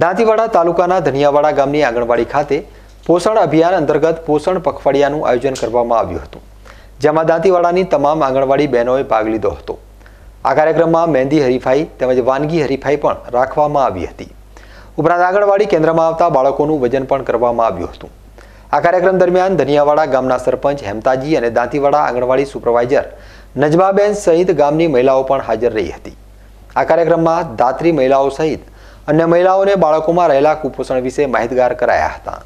દાંતીવાડા તાલુકાના ધનિયાવાડા ગામની આંગણવાડી ખાતે પોષણ અભિયાન અંતર્ગત પોષણ પખવાડિયાનું આયોજન કરવામાં આવ્યું હતું, જેમાં દાંતીવાડાની તમામ આંગણવાડી બહેનોએ ભાગ લીધો હતો. આ કાર્યક્રમમાં મહેંદી હરીફાઈ તેમજ વાનગી હરીફાઈ પણ રાખવામાં આવી હતી. ઉપરાંત આંગણવાડી કેન્દ્રમાં આવતા બાળકોનું વજન પણ કરવામાં આવ્યું હતું. આ કાર્યક્રમ દરમિયાન ધનિયાવાડા ગામના સરપંચ હેમતાજી અને દાંતીવાડા આંગણવાડી સુપરવાઇઝર નજમાબેન સહિત ગામની મહિલાઓ પણ હાજર રહી હતી. આ કાર્યક્રમમાં દાત્રી મહિલાઓ સહિત અન્ય મહિલાઓને બાળકોમાં રહેલા કુપોષણ વિશે માહિતગાર કરાયા હતા.